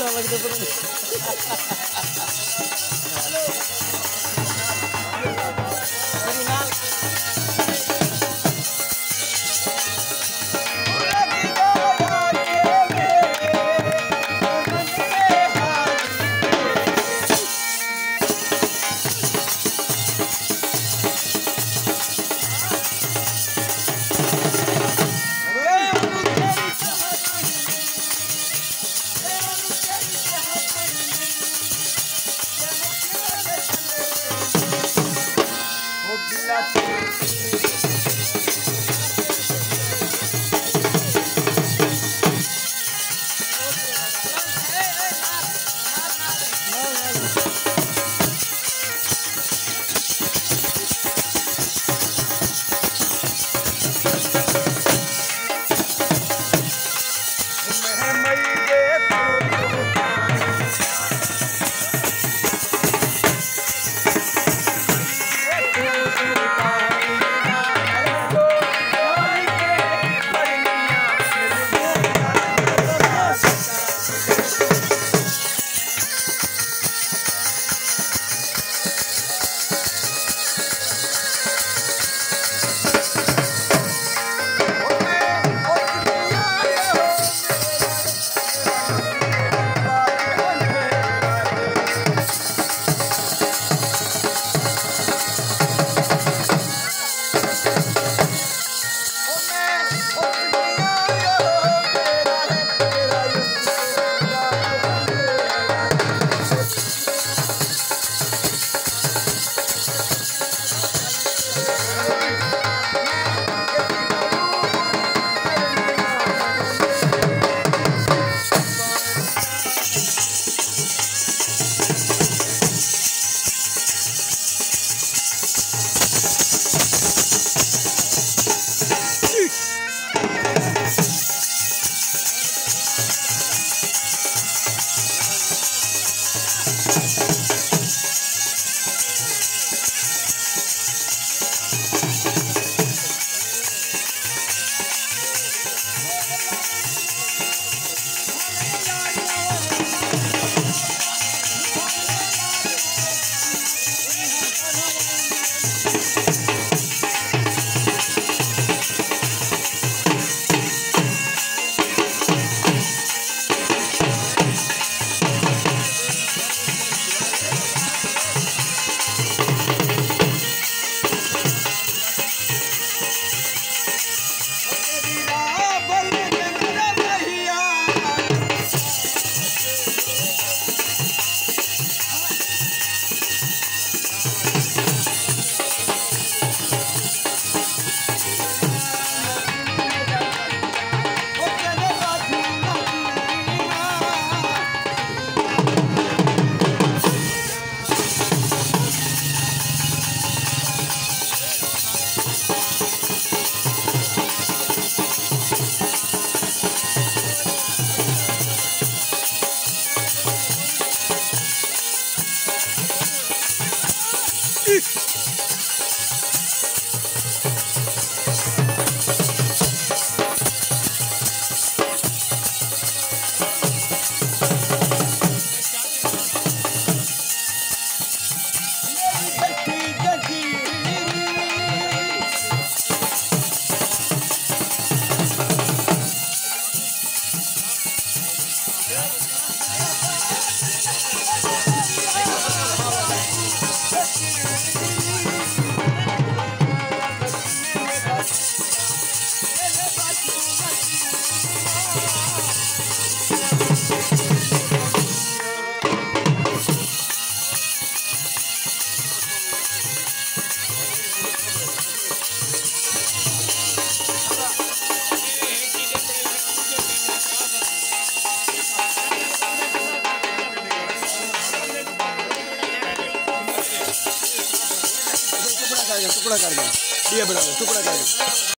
Olha lá que tá Love you. टुकड़ा कर दिया। दिया दिया टुकड़ा कर दिया।